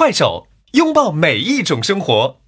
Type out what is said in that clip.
快手拥抱每一种生活。